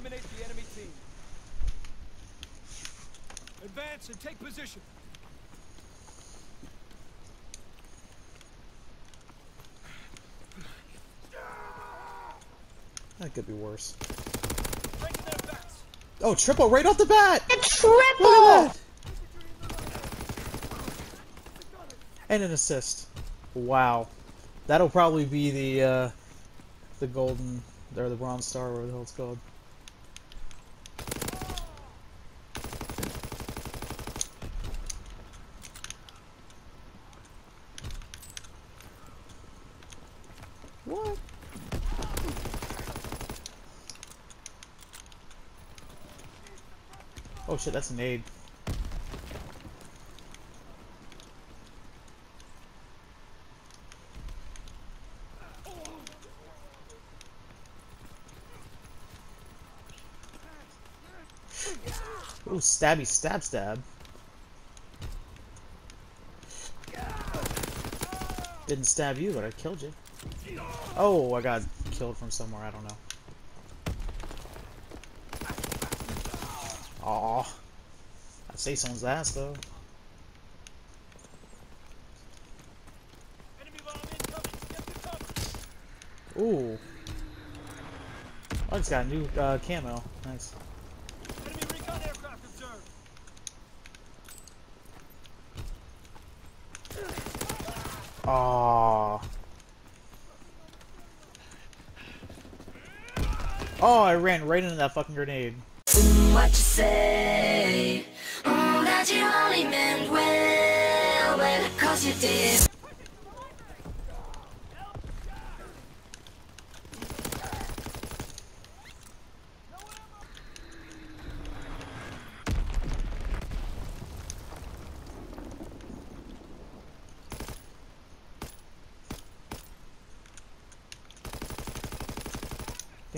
eliminate the enemy team. Advance and take position. That could be worse. Breaking their backs. Oh, triple right off the bat! A Triple! Look at that! And an assist. Wow. That'll probably be the, uh, the golden, or the bronze star, whatever the hell it's called. What? Oh shit, that's an aid. Ooh, stabby stab stab. Didn't stab you, but I killed you. Oh, I got killed from somewhere, I don't know. Aw. I'd say someone's ass, though. Enemy bomb incoming. Get to cover. Ooh. Oh, it's got a new uh, camo. Nice. Enemy Oh, I ran right into that fucking grenade. What you say? Mm, that you only meant well, well, cause you did.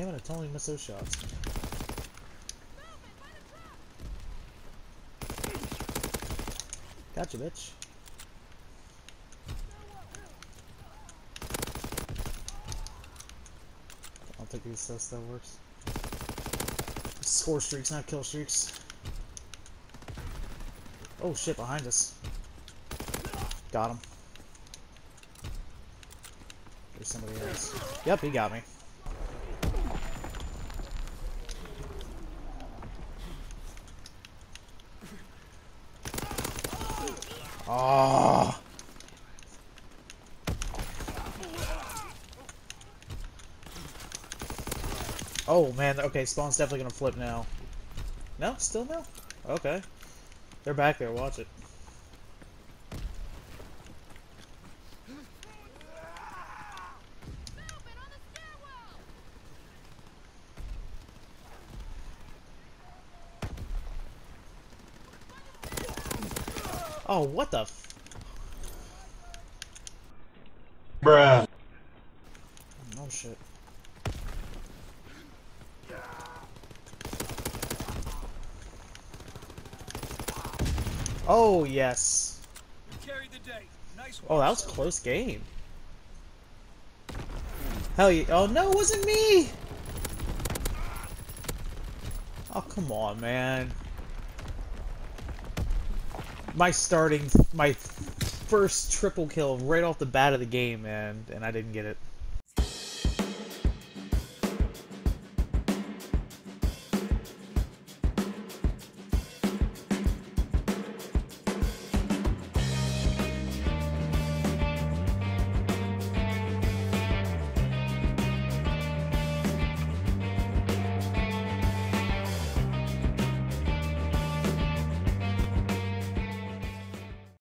Damn it, I totally missed those shots. Gotcha, bitch. I don't think this stuff still works. Score streaks, not kill streaks. Oh shit, behind us. Got him. There's somebody else. Yep, he got me. Oh. Oh man, okay, spawn's definitely gonna flip now. No? Still no? Okay. They're back there, watch it. Oh, what the f- Bruh. Oh shit. Oh, yes. You carried the day. Nice Oh, that was a close game. Hell yeah. Oh, no, it wasn't me! Oh, come on, man. My starting, my first triple kill right off the bat of the game, and and I didn't get it.